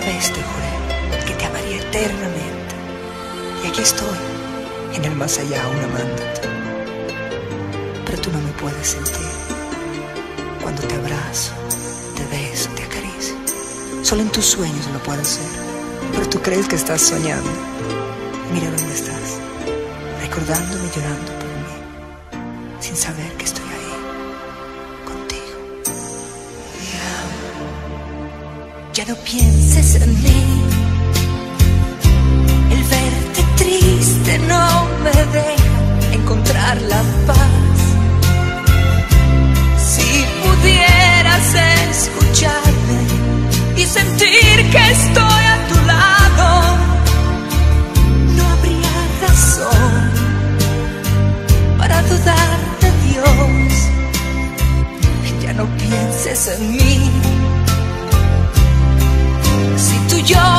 Vez te juré que te amaría eternamente. Y aquí estoy, en el más allá, aún amándote. Pero tú no me puedes sentir. Cuando te abrazo, te beso, te acaricio. Solo en tus sueños lo puedo hacer. Pero tú crees que estás soñando. Mira dónde estás. Recordándome y llorando por mí. Sin saber que estoy ahí. Ya no pienses en mí. El verte triste no me deja encontrar la paz. Si pudieras escucharme y sentir que estoy a tu lado, no habría razón para dudar de Dios. Ya no pienses en mí. Si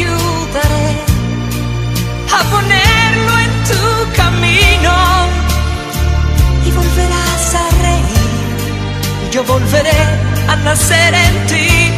ayudaré a ponerlo en tu camino. Y volverás a reír. Yo volveré a nacer en ti.